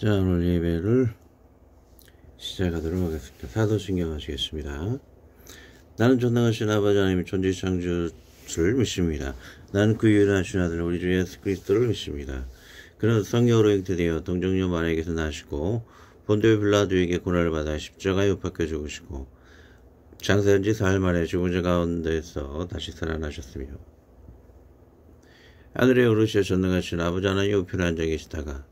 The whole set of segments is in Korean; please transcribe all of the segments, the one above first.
자 오늘 예배를 시작하도록 하겠습니다. 사도신경 하시겠습니다. 나는 전능하신 아버지 하나님의 존재 창조를 믿습니다. 나는 그 유일하신 아들 우리 주 예수 그리스도를 믿습니다. 그는 성령으로 잉태되어 동정녀 마리에게서 나시고 본토의 빌라도에게 고난을 받아 십자가에 못 박혀 죽으시고 장사한 지 사흘 만에 죽은 자 가운데서 다시 살아나셨으며 하늘에 오르시어 전능하신 아버지 하나님 우편에 앉아 계시다가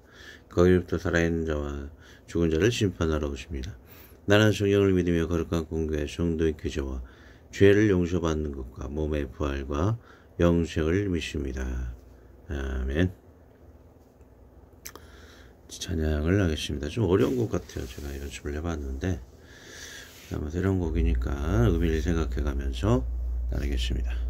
거기부터 살아있는 자와 죽은 자를 심판하러 오십니다. 나는 성령을 믿으며 거룩한 공교의 성도의 교제와 죄를 용서받는 것과 몸의 부활과 영생을 믿습니다. 아멘. 찬양을 하겠습니다. 좀 어려운 곡 같아요. 제가 연습을 해봤는데 아마 새로운 곡이니까 의미를 생각해가면서 나누겠습니다.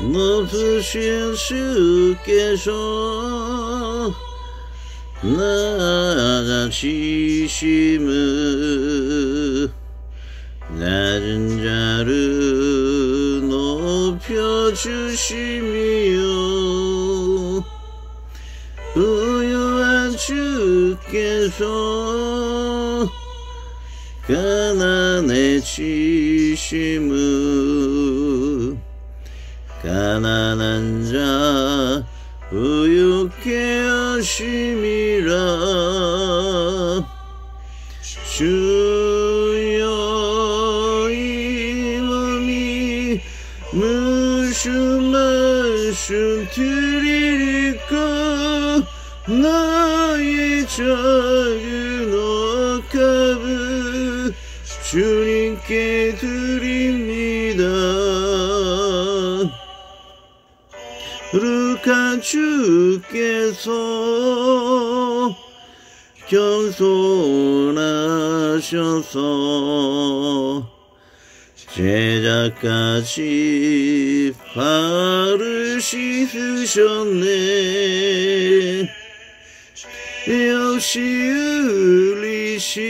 높으신 주께서 낮아지심은 낮은 자를 높여주시며 부유한 주께서 가난해지심은 심이라 주여 이 몸이 무슨 말씀 드리리까 나의 작 주께서 겸손하셔서 제자까지 발을 씻으셨네. 역시 흘리신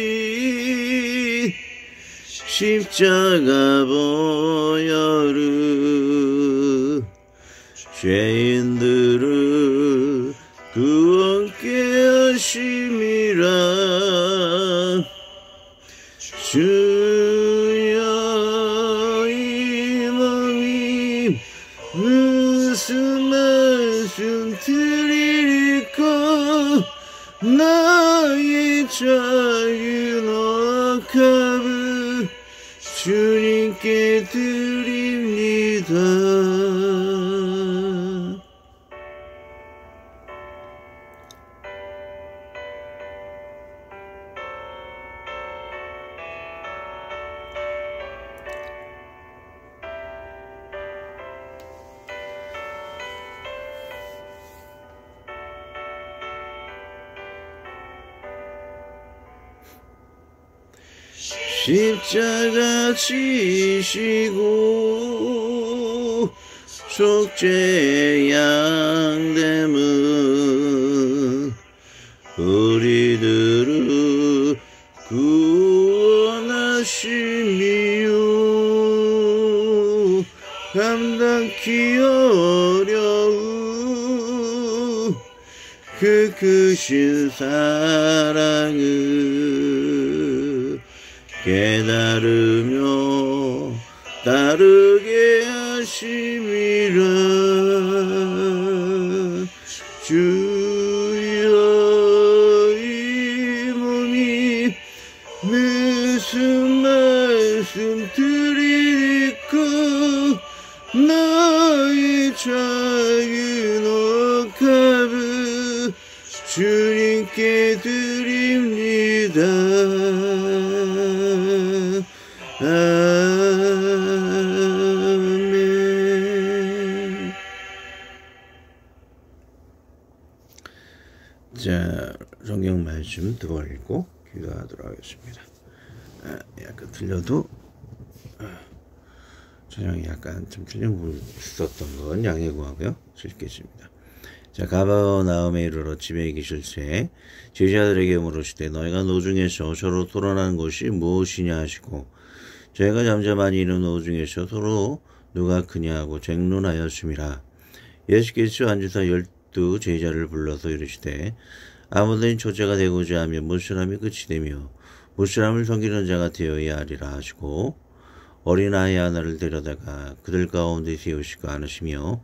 십자가 보혈을 죄 하심이라 주여 이 몸이 무슨 말씀 드릴까? 나의 자유 억압을 주님께 드립 우리들을 구원하시미요. 감당키 어려운 그 크신 사랑을 깨달으며 따르게 하심이라 자, 성경 말씀 두번 읽고 기도하도록 하겠습니다. 아, 약간 들려도 저장이 약간 좀 틀린 있었던 건 양해 구하고요. 읽겠습니다. 자, 가버나움에 이르러 집에 계실 때 제자들에게 물으시되 너희가 노중에서 서로 토론하는 것이 무엇이냐 하시고 저희가 잠잠하니 이런 노중에서 서로 누가 크냐 하고 쟁론하였습니다. 예수께서 앉으사 열 두 제자를 불러서 이르시되 아무든 조자가 되고자 하면 무사람이 끝이 되며 무사람을 섬기는 자가 되어야 하리라 하시고 어린아이 하나를 데려다가 그들 가운데 세우시고 안으시며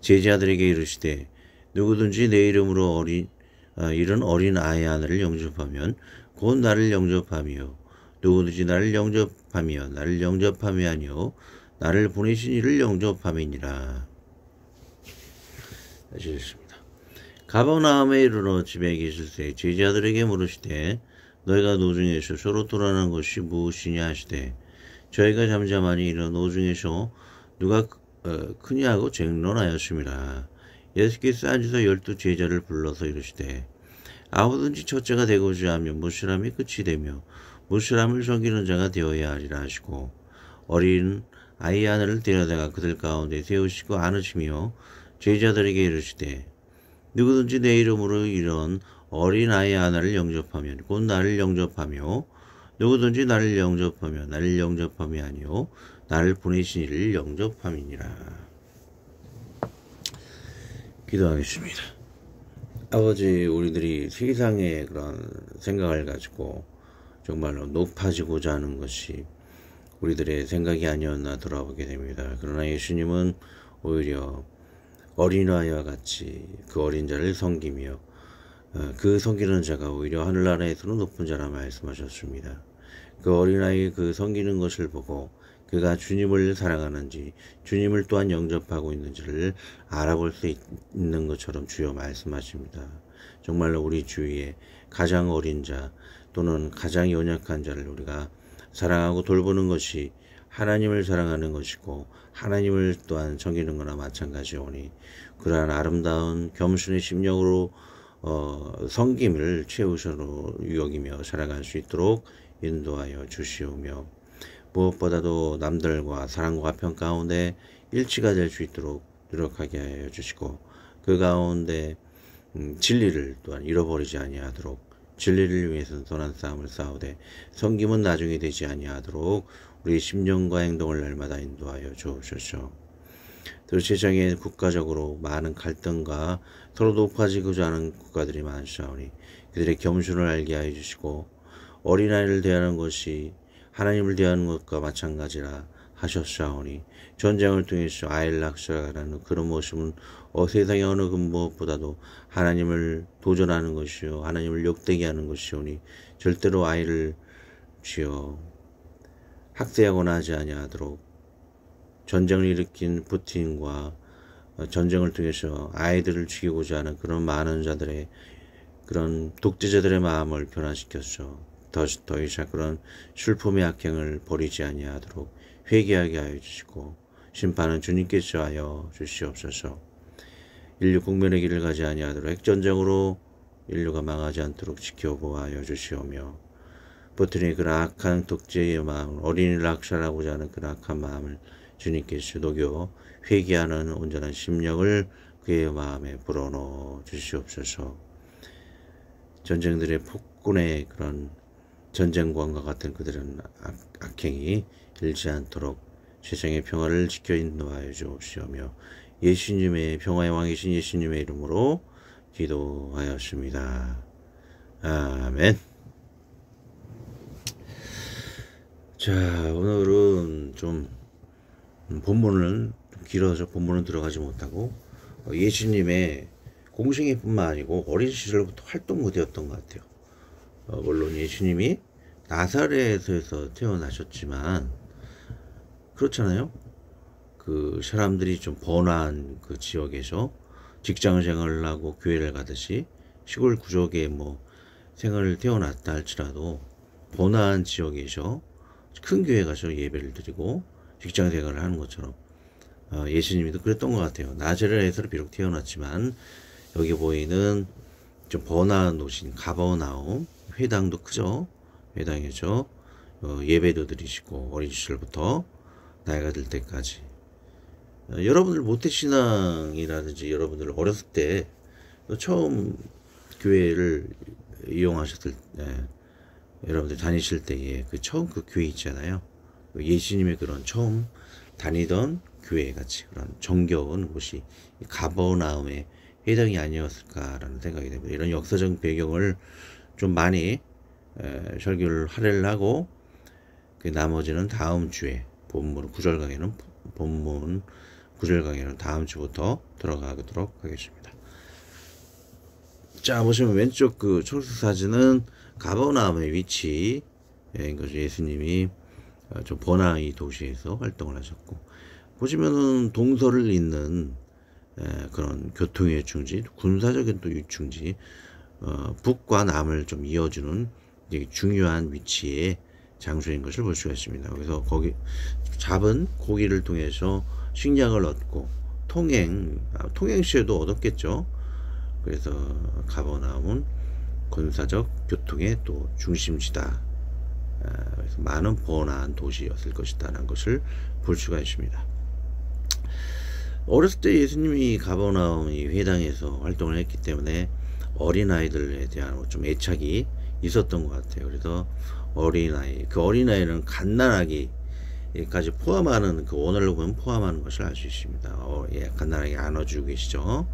제자들에게 이르시되 누구든지 내 이름으로 어린 아, 이런 어린 아이 하나를 영접하면 곧 나를 영접하며 누구든지 나를 영접하며 나를 영접함이 아니요 나를 보내신 이를 영접함이니라. 다시 읽습니다. 가버나움에 이르러 집에 계실 때 제자들에게 물으시되 너희가 노중에서 서로 돌아난 것이 무엇이냐 하시되 저희가 잠잠하니 이런 노중에서 누가 어, 크냐고 쟁론하였습니다. 예수께서 앉아서 열두 제자를 불러서 이르시되 아무든지 첫째가 되고자 하면 무시람이 끝이 되며 무시람을 섬기는 자가 되어야 하리라 하시고 어린 아이 하나를 데려다가 그들 가운데 세우시고 안으시며 제자들에게 이르시되 누구든지 내 이름으로 이런 어린 아이 하나를 영접하면 곧 나를 영접하며 누구든지 나를 영접하며 나를 영접함이 아니요 나를 보내신 이를 영접함이니라. 기도하겠습니다. 아버지 우리들이 세상의 그런 생각을 가지고 정말로 높아지고자 하는 것이 우리들의 생각이 아니었나 돌아보게 됩니다. 그러나 예수님은 오히려 어린아이와 같이 그 어린 자를 섬기며 어, 그 섬기는 자가 오히려 하늘나라에서는 높은 자라 말씀하셨습니다. 그 어린아이 그 섬기는 것을 보고 그가 주님을 사랑하는지 주님을 또한 영접하고 있는지를 알아볼 수 있는 것처럼 주여 말씀하십니다. 정말로 우리 주위에 가장 어린 자 또는 가장 연약한 자를 우리가 사랑하고 돌보는 것이 하나님을 사랑하는 것이고 하나님을 또한 섬기는 거나 마찬가지오니 그러한 아름다운 겸손의 심령으로 어, 성김을 최우선으로 여기며 살아갈 수 있도록 인도하여 주시오며 무엇보다도 남들과 사랑과 평 가운데 일치가 될 수 있도록 노력하게 하여 주시고 그 가운데 음, 진리를 또한 잃어버리지 아니하도록 진리를 위해서 선한 싸움을 싸우되 성김은 나중에 되지 아니하도록 우리 심령과 행동을 날마다 인도하여 주옵소서. 또 세상에 국가적으로 많은 갈등과 서로 높아지고자 하는 국가들이 많사오니 그들의 겸손을 알게 하여 주시고 어린아이를 대하는 것이 하나님을 대하는 것과 마찬가지라 하셨사오니 전쟁을 통해서 아이를 낙사하는 그런 모습은 어, 세상의 어느 그 무엇보다도 하나님을 도전하는 것이요 하나님을 욕되게 하는 것이오니 절대로 아이를 주여 학대하거나 하지 아니하도록 전쟁을 일으킨 푸틴과 전쟁을 통해서 아이들을 죽이고자 하는 그런 많은 자들의 그런 독재자들의 마음을 변화시켰죠. 더, 더 이상 그런 슬픔의 악행을 버리지 아니하도록 회개하게 하여 주시고 심판은 주님께서 하여 주시옵소서. 인류 국면의 길을 가지 아니하도록 핵전쟁으로 인류가 망하지 않도록 지켜보아여 주시오며 버트니 그 악한 독재의 마음 어린이를 악살하고자 하는 그 악한 마음을 주님께서 녹여 회개하는 온전한 심령을 그의 마음에 불어넣어 주시옵소서. 전쟁들의 폭군의 그런 전쟁관과 같은 그들은 악, 행이 일지 않도록 세상의 평화를 지켜 인도하여 주옵시오며 예수님의 평화의 왕이신 예수님의 이름으로 기도하였습니다. 아멘. 자, 오늘은 좀 본문을 좀 길어서 본문은 들어가지 못하고 예수님의 공생애뿐만 아니고 어린 시절부터 활동 무대였던 것 같아요. 어, 물론 예수님이 나사렛에서 태어나셨지만 그렇잖아요. 그 사람들이 좀 번화한 그 지역에서 직장 생활을 하고 교회를 가듯이 시골 구석에 뭐 생활을 태어났다 할지라도 번화한 지역에서 큰 교회 가서 예배를 드리고 직장 생활을 하는 것처럼 어, 예수님도 그랬던 것 같아요. 나제렛에서 비록 태어났지만 여기 보이는 좀 번화한 도시인 가버나움 회당도 크죠. 회당에서 어, 예배도 드리시고 어린 시절부터 나이가 들 때까지 어, 여러분들 모태신앙이라든지 여러분들 어렸을 때 처음 교회를 이용하셨을 때 여러분들 다니실 때에 그 처음 그 교회 있잖아요. 그 예수님의 그런 처음 다니던 교회 같이 그런 정겨운 곳이 가버나움에 해당이 아니었을까라는 생각이 됩니다. 이런 역사적 배경을 좀 많이 에, 설교를 할애를 하고 그 나머지는 다음 주에 본문 구절 강의는 본문 구절 강의는 다음 주부터 들어가도록 하겠습니다. 자 보시면 왼쪽 그 초록색 사진은 가버나움의 위치인 거죠. 예수님이 어, 좀 번화의 도시에서 활동을 하셨고 보시면은 동서를 잇는 그런 교통의 중지, 군사적인 또 유충지, 어, 북과 남을 좀 이어주는 중요한 위치에 장소인 것을 볼 수가 있습니다. 그래서 거기 잡은 고기를 통해서 식량을 얻고 통행, 아, 통행 시에도 얻었겠죠. 그래서 가버나움은 군사적 교통의 또 중심지다. 아, 그래서 많은 번화한 도시였을 것이다라는 것을 볼 수가 있습니다. 어렸을 때 예수님이 가버나움 이 회당에서 활동을 했기 때문에 어린아이들에 대한 좀 애착이 있었던 것 같아요. 그래서 어린아이, 그 어린아이는 갓난아기까지 포함하는 그 원어를 보면 포함하는 것을 알 수 있습니다. 어, 예, 갓난아기 안아주고 계시죠.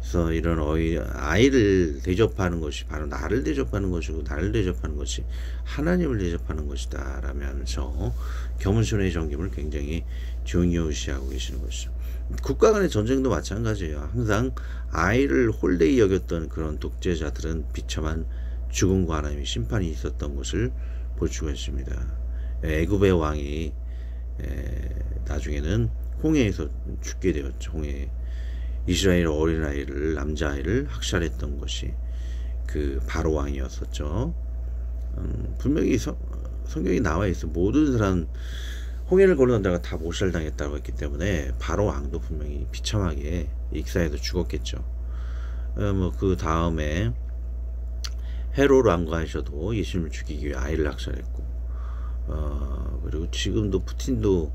그래서 이런 어이, 아이를 대접하는 것이 바로 나를 대접하는 것이고 나를 대접하는 것이 하나님을 대접하는 것이다 라면서 겸손의 정김을 굉장히 중요시하고 계시는 것이죠. 국가 간의 전쟁도 마찬가지예요. 항상 아이를 홀대히 여겼던 그런 독재자들은 비참한 죽음과 하나님의 심판이 있었던 것을 볼 수가 있습니다. 애굽의 왕이 나중에는 홍해에서 죽게 되었죠. 홍해 이스라엘 어린아이를 남자아이를 학살했던 것이 그 바로 왕이었었죠. 음, 분명히 성, 성경이 나와 있어 모든 사람 홍해를 걸어다가 다 몰살당했다고 했기 때문에 바로 왕도 분명히 비참하게 익사에도 죽었겠죠. 어, 뭐그 다음에 헤롯 왕과하셔도 예수님을 죽이기 위해 아이를 학살했고, 어, 그리고 지금도 푸틴도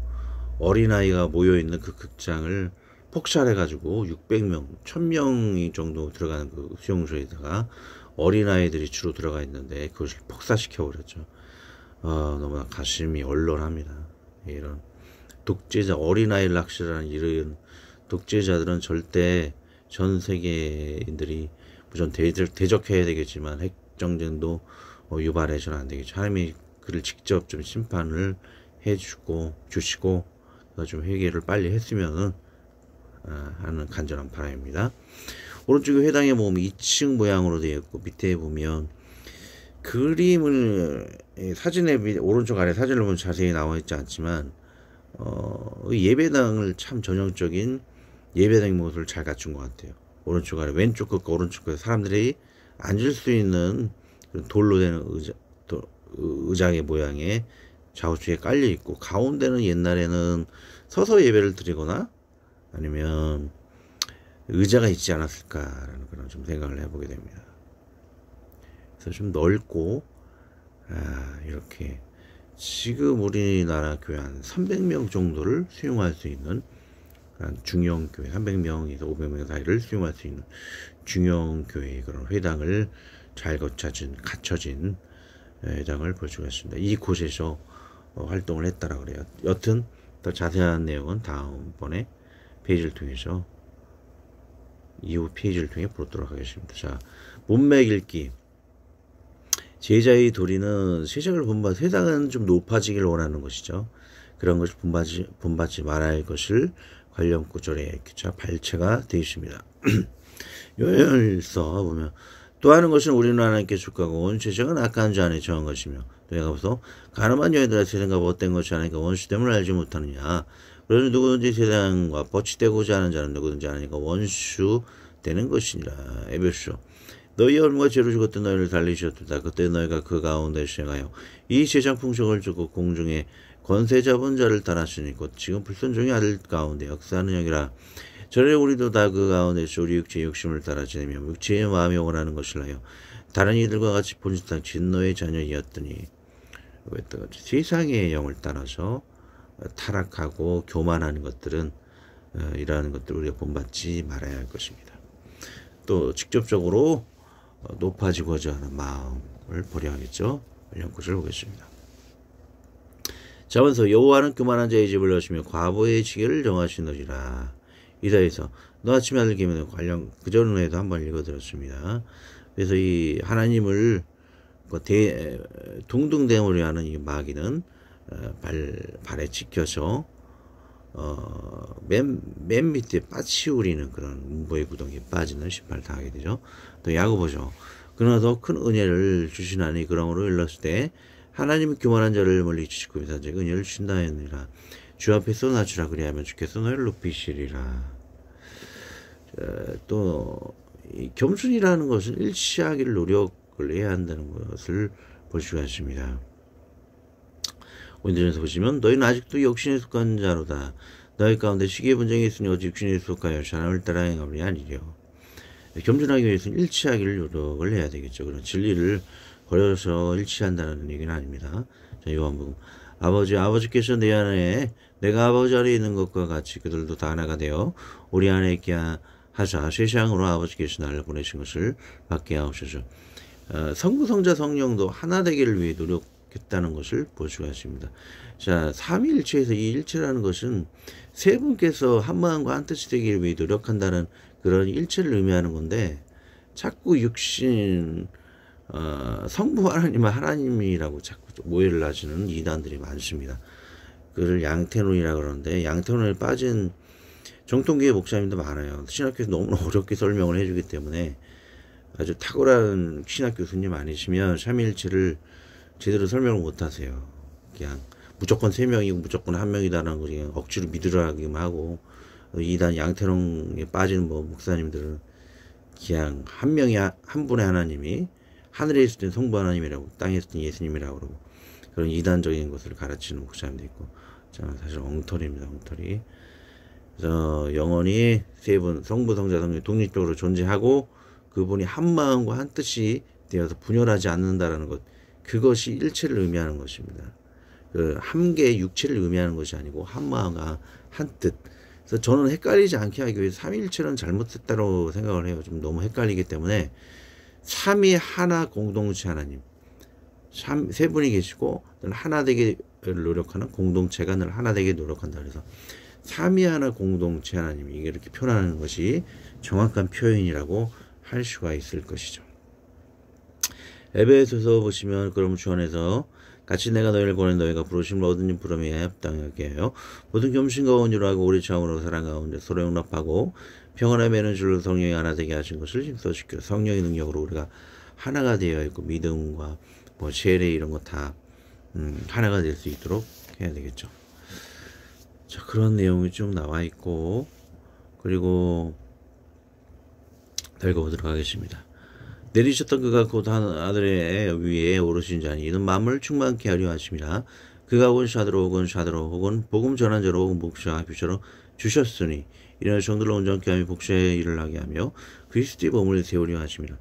어린아이가 모여있는 그 극장을 폭살해가지고 600명, 1000명이 정도 들어가는 그 수용소에다가 어린아이들이 주로 들어가 있는데 그것을 폭사시켜버렸죠. 어, 너무나 가슴이 얼얼합니다. 이런 독재자, 어린아이를 낚시라는 이런 독재자들은 절대 전 세계인들이 무전 대적, 대적 해야 되겠지만 핵정쟁도 어, 유발해서는 안 되겠죠. 하나님이 그를 직접 좀 심판을 해주고 주시고 좀 회개를 빨리 했으면은 아, 하는 간절한 바람입니다. 오른쪽에 회당의 몸 2층 모양으로 되어 있고 밑에 보면 그림을 사진에 오른쪽 아래 사진을 보면 자세히 나와 있지 않지만 어, 예배당을 참 전형적인 예배당 모습을 잘 갖춘 것 같아요. 오른쪽 아래 왼쪽 끝과 오른쪽 끝 사람들이 앉을 수 있는 돌로 되는 의자, 도, 의장의 모양의 좌우측에 깔려 있고 가운데는 옛날에는 서서 예배를 드리거나 아니면 의자가 있지 않았을까라는 그런 좀 생각을 해보게 됩니다. 그래서 좀 넓고 아, 이렇게 지금 우리나라 교회 한 300명 정도를 수용할 수 있는 중형 교회 300명에서 500명 사이를 수용할 수 있는 중형 교회의 그런 회당을 잘 거쳐진 갖춰진 회당을 볼 수가 있습니다. 이 곳에서 어, 활동을 했다라 그래요. 여튼 더 자세한 내용은 다음번에 페이지를 통해서 이후 페이지를 통해 보도록 하겠습니다. 자, 문맥 읽기. 제자의 도리는 세상을 본받, 세상은 좀 높아지길 원하는 것이죠. 그런 것을 본받지, 본받지 말아야 할 것을 관련 구절에 자, 발췌가 되어 있습니다. 요열서 보면 또 하는 것은 우리는 하나님께 축하고 온 세상은 악한 자 안에 정한 것이며 또 내가 보서 가늠한 여인들의 세상과 못된 것이 아니까 원수 됨을 알지 못하느냐 그러니 누구든지 세상과 버치 되고자 하는 자는 누구든지 아니까 원수 되는 것이니라. 에베소. 너희 얼마가 죄로 죽었던 너희를 달리셨다. 그때 너희가 그 가운데 시행하여 이 세상 풍속을 주고 공중에 권세 잡은 자를 따랐으니 곧 지금 불순종의 아들 가운데 역사하는 영이라. 전에 우리도 다 그 가운데서 우리 육체의 욕심을 따라 지내며 육체의 마음이 원하는 것을 하여 다른 이들과 같이 본질상 진노의 자녀이었더니 세상의 영을 따라서 타락하고 교만하는 것들은 어, 이러한 것들을 우리가 본받지 말아야 할 것입니다. 또 직접적으로 어, 높아지고자 하는 마음을 버려야겠죠. 이런 것을 보겠습니다. 자면서 여호와는 그만한 자의 집을 넣으시며 과부의 지게를 정하시느니라. 이다에서 너 아침에 아들 기면 관련 그 전에도 한번 읽어드렸습니다. 그래서 이 하나님을 그 대, 둥둥대물이 하는 이 마귀는 어, 발, 발에 찍혀서 어, 맨, 맨 밑에 빠치우리는 그런 문보의 구덩이에 빠지는 신발 당하게 되죠. 또 야고보죠. 그러나 더 큰 은혜를 주시나니 그러므로 일렀을 때 하나님이 교만한 자를 멀리 주시고 자에게 은혜를 주신다 하였느니라. 주 앞에서 낮추라 그리하면 주께서 너를 높이시리라. 또 겸손이라는 것은 일치하기를 노력을 해야 한다는 것을 볼 수가 있습니다. 오늘에서 보시면 너희는 아직도 역신에 속한 자로다. 너희 가운데 시기의 분쟁이 있으니 오직 육신에 속하여 사람을 따라 행함이 아니려. 겸손하기 위해서는 일치하기를 노력을 해야 되겠죠. 그런 진리를 버려서 일치한다는 얘기는 아닙니다. 자, 요한복음. 아버지, 아버지께서 내 안에 내가 아버지 안에 있는 것과 같이 그들도 다 하나가 되어 우리 안에 있게 하사 세상으로 아버지께서 나를 보내신 것을 받게 하옵소서. 어, 성부, 성자, 성령도 하나 되기를 위해 노력 했다는 것을 볼 수가 있습니다. 자, 삼위일체에서 이 일체라는 것은 세 분께서 한 마음과 한 뜻이 되기를 위해 노력한다는 그런 일체를 의미하는 건데 자꾸 육신 어, 성부 하나님은 하나님이라고 자꾸 오해를 하시는 이단들이 많습니다. 그를 양태론이라 그러는데 양태론에 빠진 정통교회 목사님도 많아요. 신학교에서 너무 어렵게 설명을 해주기 때문에 아주 탁월한 신학 교수님 아니시면 삼일체를 제대로 설명을 못 하세요. 그냥 무조건 세 명이고 무조건 한 명이다라는 거 그냥 억지로 믿으라기만 하고 이단 양태롱에 빠진 뭐 목사님들은 그냥 한 명이 한 분의 하나님이 하늘에 있을 땐 성부 하나님이라고 땅에 있을 땐 예수님이라고 그러고 그런 이단적인 것을 가르치는 목사님도 있고 저는 사실 엉터리입니다 엉터리 그래서 영원히 세 분 성부 성자 성령 독립적으로 존재하고 그분이 한 마음과 한 뜻이 되어서 분열하지 않는다라는 것 그것이 일체를 의미하는 것입니다 그 함께 육체를 의미하는 것이 아니고 한 마음과 한 뜻. 그래서 저는 헷갈리지 않게 하기 위해서 삼일체는 잘못했다고 생각을 해요. 좀 너무 헷갈리기 때문에 삼위 하나 공동체 하나님. 삼, 세 분이 계시고 늘 하나 되게 노력하는 공동체가 늘 하나 되게 노력한다. 그래서 삼위 하나 공동체 하나님 이게 이렇게 표현하는 것이 정확한 표현이라고 할 수가 있을 것이죠. 에베소서 보시면 그럼 주 안에서 같이 내가 너희를 보낸 너희가 부르심을 얻은 부름에 합당하게 해요. 모든 겸신과 온유로 하고 우리 처음으로 사랑 가운데 서로 용납하고 평안에 매는 줄로 성령이 하나 되게 하신 것을 힘써시켜 성령의 능력으로 우리가 하나가 되어 있고 믿음과 뭐 세례 이런 거다 음, 하나가 될 수 있도록 해야 되겠죠. 자 그런 내용이 쭉 나와 있고 그리고 읽어보도록 하겠습니다. 내리셨던 그가 곧 아들의 위에 오르신 자니 이는 마음을 충만케 하려 하십니다. 그가 혹은 샤드로 혹은 샤드로 혹은 복음 전환자로 혹은 목사 비처로 주셨으니 이런 정들로 온전케 하며 복수의 일을 하게 하며 그리스도의 몸을 세우려 하십니다.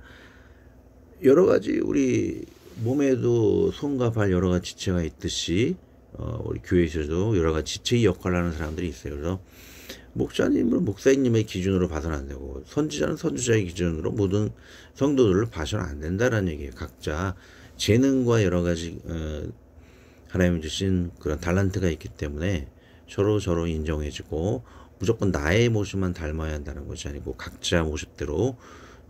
여러 가지 우리 몸에도 손과 발 여러 가지 지체가 있듯이 어, 우리 교회에서도 여러 가지 지체의 역할을 하는 사람들이 있어요. 그래서 목사님은 목사님의 기준으로 봐서는 안 되고 선지자는 선지자의 기준으로 모든 성도들을 봐서는 안 된다라는 얘기예요. 각자 재능과 여러 가지 어, 하나님 주신 그런 달란트가 있기 때문에 서로 서로 인정해주고 무조건 나의 모습만 닮아야 한다는 것이 아니고 각자 모습대로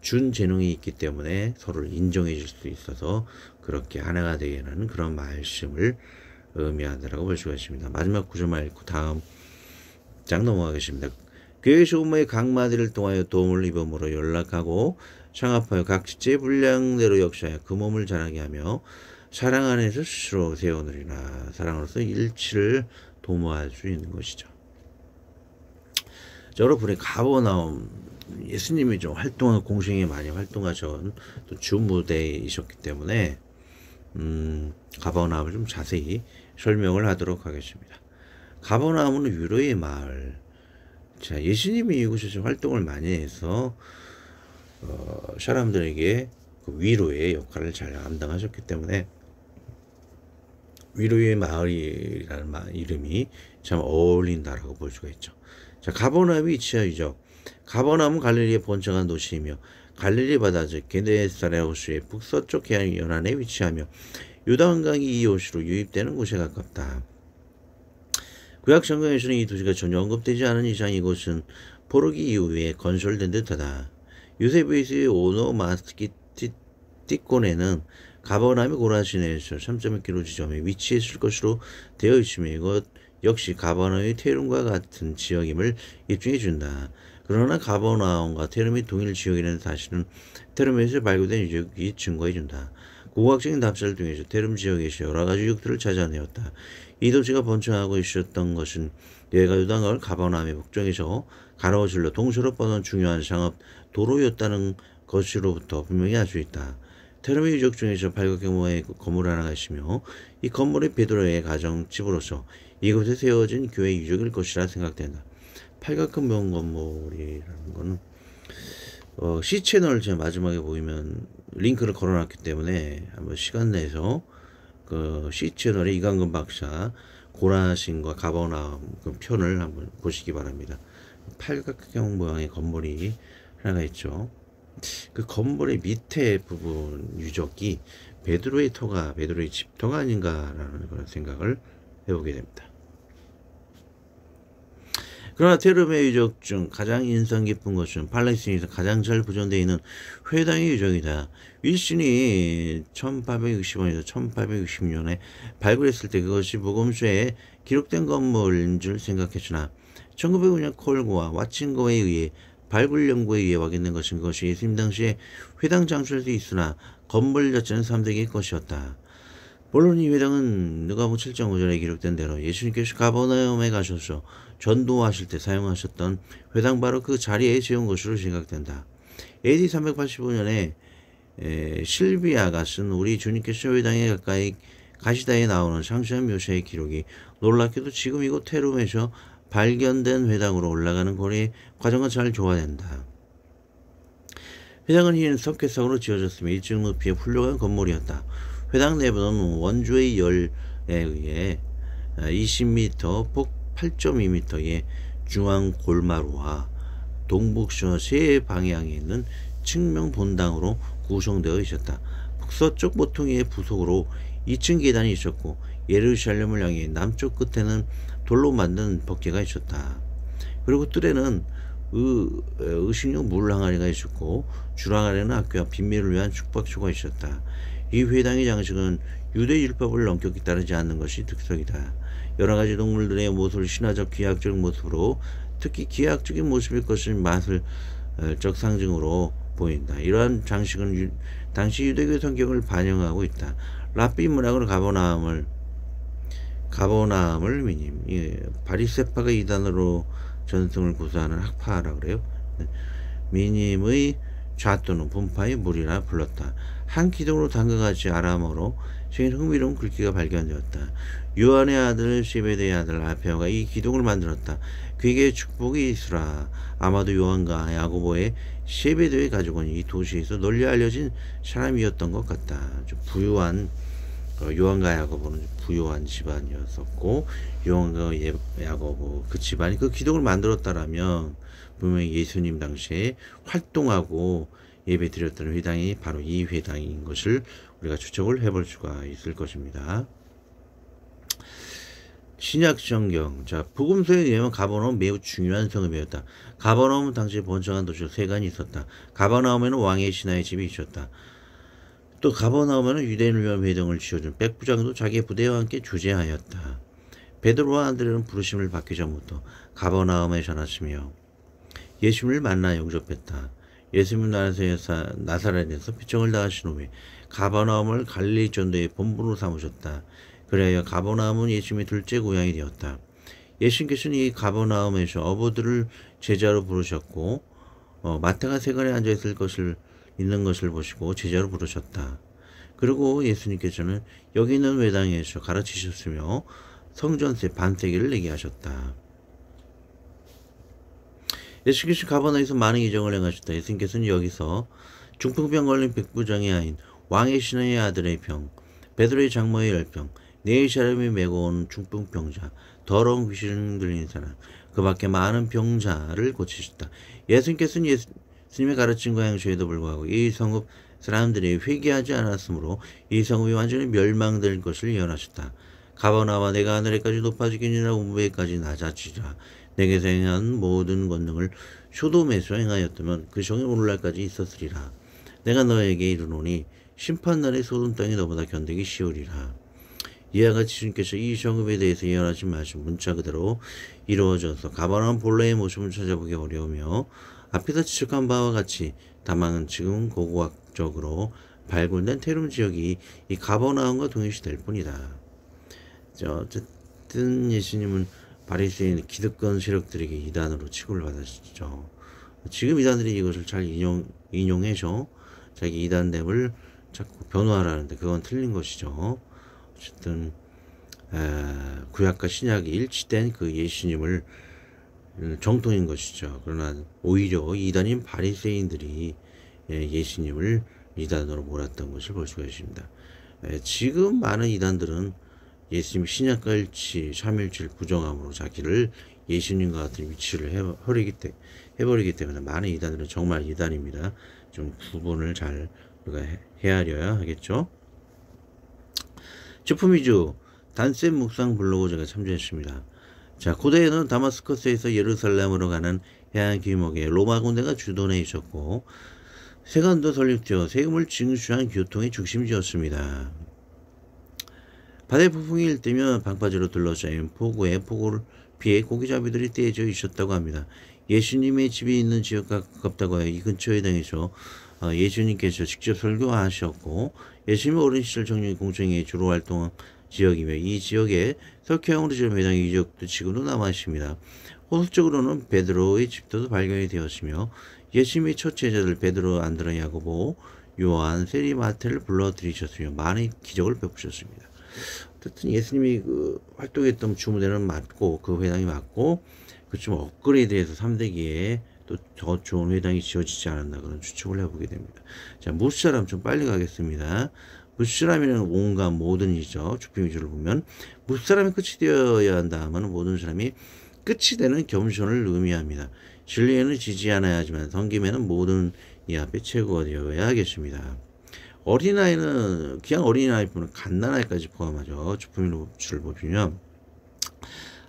준 재능이 있기 때문에 서로를 인정해 줄 수 있어서 그렇게 하나가 되게 하는 그런 말씀을 의미한다라고 볼 수가 있습니다. 마지막 구절만 읽고 다음 장 넘어가겠습니다. 소모의 각마디를 통하여 도움을 입음으로 연락하고 창합하여 각 지체 분량대로 역사하여 그 몸을 자라게 하며 사랑 안에서 스스로 세우느리라 사랑으로서 일치를 도모할 수 있는 것이죠. 여러분의 가버나움 예수님이 좀 활동한 공생에 많이 활동하신 또 주무대이셨기 때문에 음, 가버나움을 좀 자세히 설명을 하도록 하겠습니다. 가버나움은 위로의 마을. 자, 예수님이 이곳에서 활동을 많이 해서 어, 사람들에게 그 위로의 역할을 잘 감당하셨기 때문에 위로의 마을이라는 마, 이름이 참 어울린다라고 볼 수가 있죠. 자, 가버나움이 위치하 유적. 가버나움은 갈릴리의 번창한 도시이며 갈릴리 바다 즉 게네사레 호수의 북서쪽 해안 연안에 위치하며 유다강이 이 호수로 유입되는 곳에 가깝다. 구약 성경에서는 이 도시가 전혀 언급되지 않은 이상 이곳은 포르기 이후에 건설된 듯하다. 유세브이스의 오노 마스키티코네는 가버나미 고라시네에서 3.1km 지점에 위치했을 것으로 되어 있으며 이것 역시 가버나의 테rum과 같은 지역임을 입증해 준다. 그러나 가버나움과 테rum이 동일 지역이라는 사실은 테rum에서 발굴된 유적이 증거해 준다. 고고학적인 답사를 통해서 테름 지역에서 여러 가지 유적들을 찾아내었다. 이 도시가 번창하고 있었던 것은 얘가 유다강을 가버나움의 북쪽에서 가로질러 동서로 뻗은 중요한 상업 도로였다는 것으로부터 분명히 알 수 있다. 테르미 유적 중에서 팔각 규모의 건물 하나가 있으며 이 건물이 베드로의 가정집으로서 이곳에 세워진 교회 유적일 것이라 생각된다. 팔각금명 건물이라는 거는 어, C 채널 제가 마지막에 보이면 링크를 걸어놨기 때문에 한번 시간 내서 그 C 채널의 이강근 박사 고라신과 가버나움 그 편을 한번 보시기 바랍니다. 팔각형 모양의 건물이 하나가 있죠. 그 건물의 밑에 부분 유적이 베드로의 터가 베드로의 집터가 아닌가라는 그런 생각을 해보게 됩니다. 그러나 테르메 유적 중 가장 인상 깊은 것은 팔레스틴에서 가장 잘 보존되어 있는 회당의 유적이다. 윌슨이 1860원에서 1860년에 발굴했을 때 그것이 보검수에 기록된 건물인 줄 생각했으나 1905년 콜고와 와친거에 의해 발굴 연구에 의해 확인된 것은 그것이 예수님 당시에 회당 장소에도 있으나 건물 자체는 3대기의 것이었다. 물론 이 회당은 누가복 7.5절에 기록된 대로 예수님께서 가버나움에 가셔서 전도하실 때 사용하셨던 회당 바로 그 자리에 지은 것으로 생각된다. AD 385년에 에, 실비아가 쓴 우리 주님께서 회당에 가까이 가시다에 나오는 상세한 묘사의 기록이 놀랍게도 지금 이곳 테룸에서 발견된 회당으로 올라가는 거리 과정과 잘 조화된다. 회당은 흰 석회석으로 지어졌으며 1층 높이의 훌륭한 건물이었다. 회당 내부는 원주의 열에 의해 20m, 폭 8.2m의 중앙 골마루와 동북서 세 방향에 있는 측면 본당으로 구성되어 있었다. 북서쪽 모퉁이의 부속으로 2층 계단이 있었고 예루살렘을 향해 남쪽 끝에는 돌로 만든 덮개가 있었다. 그리고 뜰에는 의, 의식용 물 항아리가 있었고 주랑아래는 학교와 빈미를 위한 축박초가 있었다. 이 회당의 장식은 유대 율법을 넘격히 따르지 않는 것이 특성이다. 여러 가지 동물들의 모습을 신화적 기하학적 모습으로 특히 기하학적인 모습일 것을 마술적 어, 상징으로 보인다. 이러한 장식은 유, 당시 유대교 성경을 반영하고 있다. 라삐 문학으로 가보나움을 가보나움을 미님 예, 바리세파가 이단으로 전승을 구사하는 학파라 그래요. 네. 미님의 좌또는 분파의 물이라 불렀다. 한 기둥으로 당겨가지 아람어로 생긴 흥미로운 글귀가 발견되었다. 요한의 아들 시베대의 아들 아페어가 이 기둥을 만들었다. 그에게 축복이 있으라. 아마도 요한과 야고보의 시베대의 가족은 이 도시에서 널리 알려진 사람이었던 것 같다. 좀 부유한 어, 요한과 야고보는 부유한 집안이었었고 요한과 예, 야고보 그 집안이 그 기둥을 만들었다라면 분명히 예수님 당시에 활동하고 예배 드렸던 회당이 바로 이 회당인 것을 우리가 추측을 해볼 수가 있을 것입니다. 신약 성경 자 복음서에 의하면 가버나움 매우 중요한 성읍이었다. 가버나움은 당시 번창한 도시 세간이 있었다. 가버나움에는 왕의 신하의 집이 있었다. 또 가버나움에는 유대인을 위한 회당을 지어준 백부장도 자기의 부대와 함께 주재하였다. 베드로와 안드레는 부르심을 받기 전부터 가버나움에 전하시며 예수님을 만나 영접했다. 예수님 나사렛에서, 나사렛에서 피청을 당하신 후에 가버나움을 갈릴리 전도의 본부로 삼으셨다. 그래야 가버나움은 예수님의 둘째 고향이 되었다. 예수님께서는 이 가버나움에서 어부들을 제자로 부르셨고 어, 마태가 세간에 앉아 있을 것을 있는 것을 보시고 제자로 부르셨다. 그리고 예수님께서는 여기 있는 외당에서 가르치셨으며 성전세 반세기를 내게 하셨다. 예수께서 가버나에서 많은 이정을 행하셨다. 예수님께서는 여기서 중풍병 걸린 백부장의 아인 왕의 신하의 아들의 병, 베드로의 장모의 열병, 네 사람이 메고 온 중풍병자, 더러운 귀신 들리는 사람, 그 밖에 많은 병자를 고치셨다. 예수님께서는 예수님의 가르침과 행실에도 불구하고 이 성읍 사람들이 회개하지 않았으므로 이 성읍이 완전히 멸망될 것을 예언하셨다. 가버나와 내가 하늘에까지 높아지기니라 우부에까지 낮아지라. 내게서 행한 모든 권능을 쇼돔에서 행하였다면 그 정이 오늘날까지 있었으리라. 내가 너에게 이르노니 심판날의 소돔 땅이 너보다 견디기 쉬우리라. 이와 같이 주님께서 이 성읍에 대해서 예언하신 말씀 문자 그대로 이루어져서 가버나운 본래의 모습을 찾아보기 어려우며 앞에서 지적한 바와 같이 다만 지금 고고학적으로 발굴된 테룸 지역이 이 가버나움과 동일시 될 뿐이다. 어쨌든 예수님은 바리새인 기득권 세력들에게 이단으로 취급을 받으시죠. 지금 이단들이 이것을 잘 인용, 인용해서 자기 이단됨을 자꾸 변호하라는데 그건 틀린 것이죠. 어쨌든 에, 구약과 신약이 일치된 그 예수님을 정통인 것이죠. 그러나 오히려 이단인 바리새인들이 예, 예수님을 이단으로 몰았던 것을 볼 수가 있습니다. 지금 많은 이단들은 예수님 신약과 일치, 삼일치를 부정함으로 자기를 예수님과 같은 위치를 해버리기, 때, 해버리기 때문에 많은 이단들은 정말 이단입니다. 좀 구분을 잘 우리가 헤아려야 하겠죠. 주품이주 단센 묵상 블로그 제가 참조했습니다. 자, 고대에는 다마스커스에서 예루살렘으로 가는 해안 길목에 로마 군대가 주둔해 있었고 세관도 설립되어 세금을 징수한 교통의 중심지였습니다. 바다의 폭풍이 일때면 방파제로 둘러싸인 폭우에 폭우를 피해 고기잡이들이 떼져 있었다고 합니다. 예수님의 집이 있는 지역과 가깝다고 하여 이 근처에 당해서 어, 예수님께서 직접 설교하셨고 예수님의 어린 시절 정령 공청회 주로 활동한 지역이며 이 지역에 석회형으로 지은 회당의 유적도 지금도 남아 있습니다. 호수적으로는 베드로의 집도 발견이 되었으며 예수님의 첫 제자들 베드로, 안드라, 야고보, 요한, 세리, 마테를 불러들이셨으며 많은 기적을 베푸셨습니다. 어쨌든 예수님이 그 활동했던 주무대는 맞고 그 회당이 맞고 그좀 업그레이드해서 3대기에 또 더 좋은 회당이 지어지지 않았나 그런 추측을 해보게 됩니다. 자, 무스라람 좀 빨리 가겠습니다. 무스라람이는 온갖 모든 이죠. 주피미주를 보면 무스라람이 끝이 되어야 한다 하면 모든 사람이 끝이 되는 겸손을 의미합니다. 진리에는 지지 않아야 하지만 성김에는 모든 이 앞에 최고가 되어야 하겠습니다. 어린아이는 그냥 어린아이뿐만 갓난아이까지 포함하죠. 주품을 보시면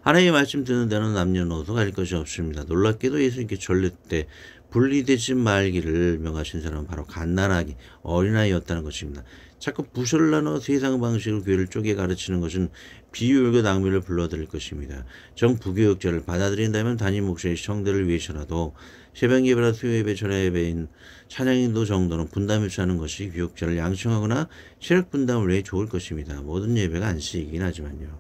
하나님의 말씀 듣는 데는 남녀노소 가릴 것이 없습니다. 놀랍게도 예수님께 전례 때 분리되지 말기를 명하신 사람은 바로 갓난아기 어린아이였다는 것입니다. 자꾸 부설 나눠 세상 방식으로 교회를 쪼개 가르치는 것은 비유율과 낭비를 불러들일 것입니다. 정부교육자를 받아들인다면 담임 목사의 성대를 위해서라도 새벽 예배나 수요 예배, 전화 예배인 찬양인도 정도는 분담을 하는 것이 교육자를 양성하거나 체력 분담을 위해 좋을 것입니다. 모든 예배가 안쓰이긴 하지만요.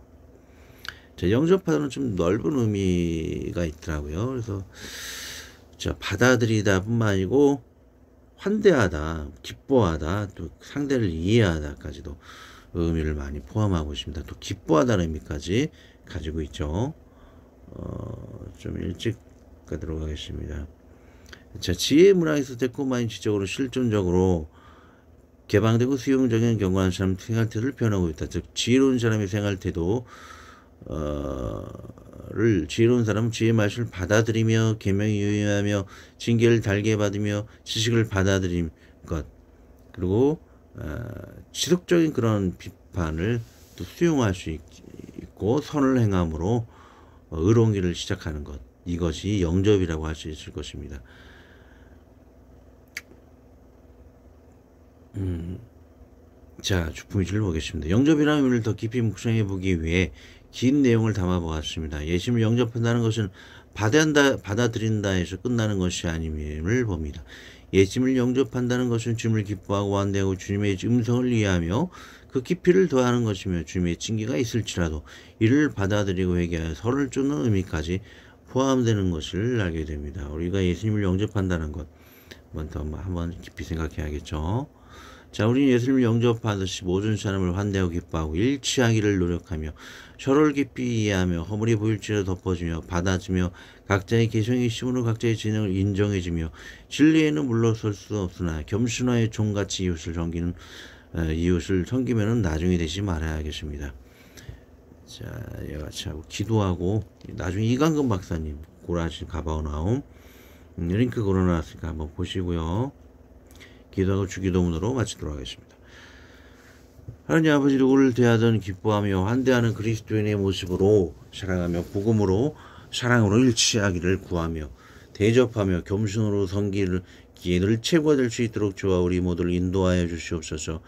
자, 영접하다는 좀 넓은 의미가 있더라고요. 그래서 자, 받아들이다 뿐만 아니고 환대하다, 기뻐하다, 또 상대를 이해하다까지도 의미를 많이 포함하고 있습니다. 또 기뻐하다는 의미까지 가지고 있죠. 어, 좀 일찍 가도록 하겠습니다. 자, 지혜 문화에서 데코마인 지적으로 실존적으로 개방되고 수용적인 경고하는 사람 생활태도를 표현하고 있다. 즉, 지혜로운 사람의 생활태도, 어, 를 지혜로운 사람은 지혜의 말씀을 받아들이며 계명에 유의하며 징계를 달게 받으며 지식을 받아들임 것 그리고 어, 지속적인 그런 비판을 또 수용할 수 있 고 선을 행함으로 어, 의로운 길을 시작하는 것 이것이 영접이라고 할 수 있을 것입니다. 음, 자, 주품위를 보겠습니다. 영접이라는 의미를 더 깊이 묵상해 보기 위해 긴 내용을 담아 보았습니다. 예수님을 영접한다는 것은 받아다, 받아들인다 해서 끝나는 것이 아님을 봅니다. 예수님을 영접한다는 것은 주님을 기뻐하고 완대하고 주님의 음성을 이해하며 그 깊이를 더하는 것이며 주님의 징계가 있을지라도 이를 받아들이고 회개하여 서를 쫓는 의미까지 포함되는 것을 알게 됩니다. 우리가 예수님을 영접한다는 것 한번 더 한번 깊이 생각해야겠죠. 자, 우리는 예수님을 영접하듯이 모든 사람을 환대하고 기뻐하고 일치하기를 노력하며 서로를 깊이 이해하며 허물이 보일지라도 덮어주며 받아주며 각자의 개성이 심으로 각자의 진영을 인정해주며 진리에는 물러설 수 없으나 겸손하여 종같이 이웃을 섬기는 어, 이웃을 섬기면은 나중에 되지 말아야겠습니다. 자, 얘가 참 기도하고 나중에 이강근 박사님 고라신 가바오나움 음, 링크 걸어놨으니까 한번 보시고요. 기도하고 주기도문으로 마치도록 하겠습니다. 하나님 아버지를 오늘 대하던 기뻐하며 환대하는 그리스도인의 모습으로 사랑하며 복음으로 사랑으로 일치하기를 구하며 대접하며 겸손으로 섬기를 기회를 최고가 될수 있도록 주와 우리 모두를 인도하여 주시옵소서.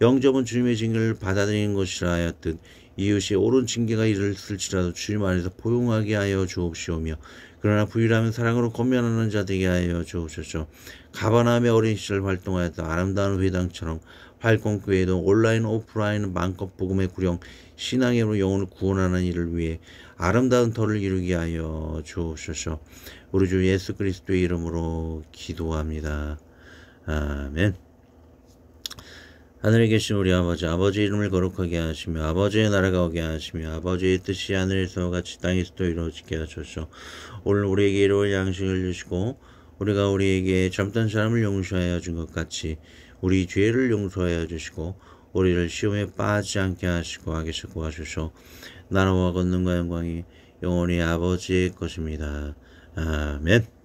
영접은 주님의 징계를 받아들이는 것이라 하였듯 이웃이 옳은 징계가 이르을지라도 주님 안에서 포용하게 하여 주옵시오며 그러나 부유하면 사랑으로 권면하는 자 되게 하여 주옵소서. 가바나움의 어린 시절 활동하였던 아름다운 회당처럼 활공교회도 온라인 오프라인 만껏 복음의 구령 신앙으로 영혼을 구원하는 일을 위해 아름다운 터를 이루게 하여 주옵소서. 우리 주 예수 그리스도의 이름으로 기도합니다. 아멘. 하늘에 계신 우리 아버지, 아버지 이름을 거룩하게 하시며, 아버지의 나라가 오게 하시며, 아버지의 뜻이 하늘에서 같이 땅에서도 이루어지게 하소서. 오늘 우리에게 이루어질 양식을 주시고, 우리가 우리에게 젊던 사람을 용서하여 준 것 같이, 우리 죄를 용서하여 주시고, 우리를 시험에 빠지지 않게 하시고 하게서 구하소서. 나라와 권능과 영광이 영원히 아버지의 것입니다. 아멘.